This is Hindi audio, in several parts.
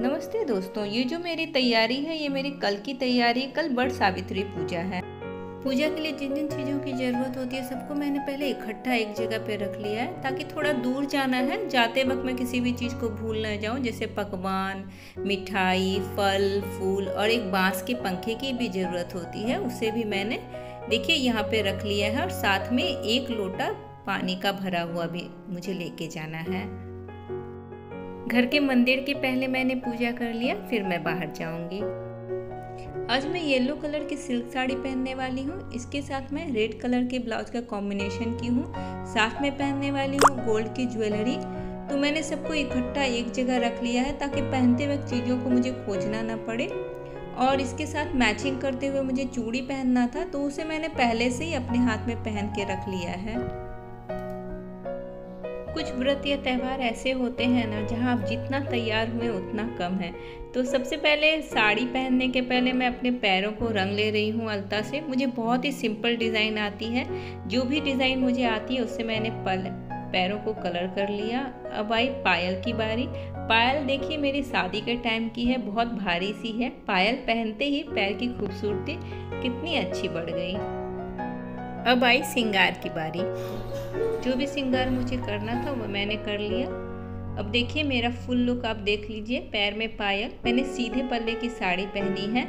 नमस्ते दोस्तों, ये जो मेरी तैयारी है, ये मेरी कल की तैयारी कल बड़ सावित्री पूजा है। पूजा के लिए जिन जिन चीज़ों की ज़रूरत होती है, सबको मैंने पहले इकट्ठा एक जगह पे रख लिया है, ताकि थोड़ा दूर जाना है, जाते वक्त मैं किसी भी चीज़ को भूल ना जाऊँ, जैसे पकवान, मिठाई, फल, फूल और एक बाँस के पंखे की भी ज़रूरत होती है, उसे भी मैंने, देखिए, यहाँ पे रख लिया है और साथ में एक लोटा पानी का भरा हुआ भी मुझे लेके जाना है। घर के मंदिर के पहले मैंने पूजा कर लिया, फिर मैं बाहर जाऊँगी। आज मैं येलो कलर की सिल्क साड़ी पहनने वाली हूँ। इसके साथ मैं रेड कलर के ब्लाउज का कॉम्बिनेशन की हूँ। साथ में पहनने वाली हूँ गोल्ड की ज्वेलरी तो मैंने सबको इकट्ठा एक जगह रख लिया है ताकि पहनते वक्त चीज़ों को मुझे खोजना ना पड़े। और इसके साथ मैचिंग करते हुए मुझे चूड़ी पहनना था तो उसे मैंने पहले से ही अपने हाथ में पहन के रख लिया है। कुछ व्रत या त्यौहार ऐसे होते हैं ना, जहाँ आप जितना तैयार हुए उतना कम है। तो सबसे पहले साड़ी पहनने के पहले मैं अपने पैरों को रंग ले रही हूँ अलता से। मुझे बहुत ही सिंपल डिज़ाइन आती है। जो भी डिज़ाइन मुझे आती है, उससे मैंने पल, पैरों को कलर कर लिया। अब आई पायल की बारी। पायल देखिए, मेरी शादी के टाइम की है, बहुत भारी सी है। पायल पहनते ही पैर की खूबसूरती कितनी अच्छी बढ़ गई। अब आई सिंगार की बारी। जो भी सिंगार मुझे करना था, वो मैंने कर लिया। अब देखिए, मेरा फुल लुक आप देख लीजिए। पैर में पायल। मैंने सीधे पल्ले की साड़ी पहनी है।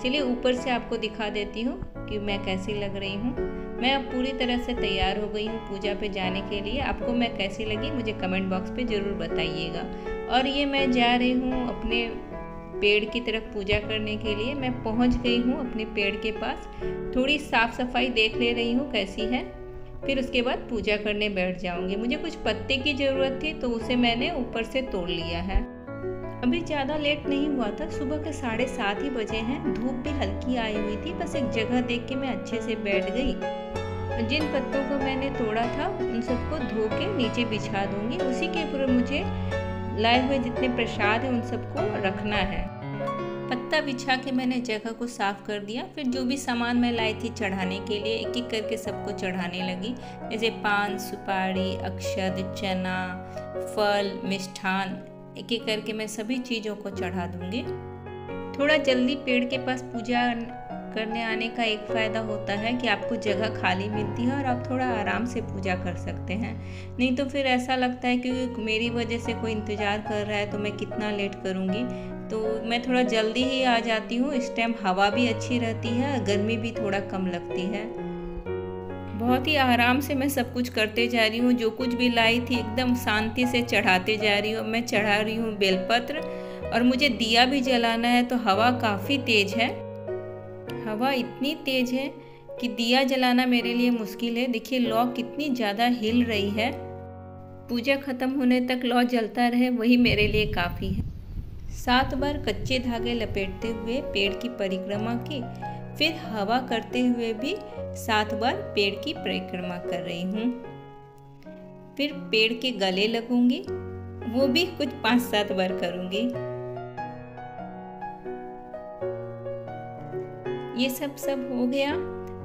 चलिए, ऊपर से आपको दिखा देती हूँ कि मैं कैसी लग रही हूँ। मैं अब पूरी तरह से तैयार हो गई हूँ पूजा पे जाने के लिए। आपको मैं कैसी लगी, मुझे कमेंट बॉक्स पे ज़रूर बताइएगा। और ये मैं जा रही हूँ अपने पेड़ की तरफ़ पूजा करने के लिए मैं पहुँच गई हूँ अपने पेड़ के पास। थोड़ी साफ़ सफ़ाई देख ले रही हूँ कैसी है। फिर उसके बाद पूजा करने बैठ जाऊँगी। मुझे कुछ पत्ते की ज़रूरत थी तो उसे मैंने ऊपर से तोड़ लिया है। अभी ज़्यादा लेट नहीं हुआ था। सुबह के साढ़े सात ही बजे हैं। धूप भी हल्की आई हुई थी। बस एक जगह देख के मैं अच्छे से बैठ गई। जिन पत्तों को मैंने तोड़ा था, उन सबको धो के नीचे बिछा दूँगी। उसी के ऊपर मुझे लाए हुए जितने प्रसाद हैं, उन सबको रखना है। पत्ता बिछा के मैंने जगह को साफ़ कर दिया। फिर जो भी सामान मैं लाई थी चढ़ाने के लिए एक एक करके सबको चढ़ाने लगी। जैसे पान, सुपारी अक्षद चना, फल, मिष्ठान एक एक करके मैं सभी चीज़ों को चढ़ा दूँगी। थोड़ा जल्दी पेड़ के पास पूजा करने आने का एक फ़ायदा होता है कि आपको जगह खाली मिलती है और आप थोड़ा आराम से पूजा कर सकते हैं। नहीं तो फिर ऐसा लगता है कि मेरी वजह से कोई इंतज़ार कर रहा है तो मैं कितना लेट करूँगी। तो मैं थोड़ा जल्दी ही आ जाती हूँ। इस टाइम हवा भी अच्छी रहती है, गर्मी भी थोड़ा कम लगती है। बहुत ही आराम से मैं सब कुछ करते जा रही हूँ। जो कुछ भी लाई थी एकदम शांति से चढ़ाते जा रही हूँ। मैं चढ़ा रही हूँ बेलपत्र और मुझे दिया भी जलाना है तो हवा काफ़ी तेज़ है। हवा इतनी तेज़ है कि दिया जलाना मेरे लिए मुश्किल है। देखिए, लौ कितनी ज़्यादा हिल रही है। पूजा ख़त्म होने तक लौ जलता रहे, वही मेरे लिए काफ़ी है। सात बार कच्चे धागे लपेटते हुए पेड़ की परिक्रमा की, फिर हवा करते हुए भी सात बार पेड़ की परिक्रमा कर रही हूँ। फिर पेड़ के गले लगूँगी, वो भी कुछ पाँच सात बार करूँगी। ये सब सब हो गया।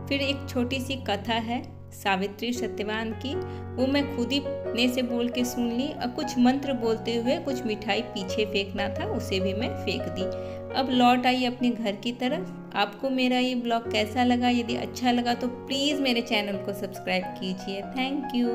फिर एक छोटी सी कथा है। सावित्री सत्यवान की वो मैं खुद ही ने से बोल के सुन ली और कुछ मंत्र बोलते हुए कुछ मिठाई पीछे फेंकना था, उसे भी मैं फेंक दी। अब लौट आई अपने घर की तरफ़। आपको मेरा ये ब्लॉग कैसा लगा? यदि अच्छा लगा तो प्लीज़ मेरे चैनल को सब्सक्राइब कीजिए। Thank you.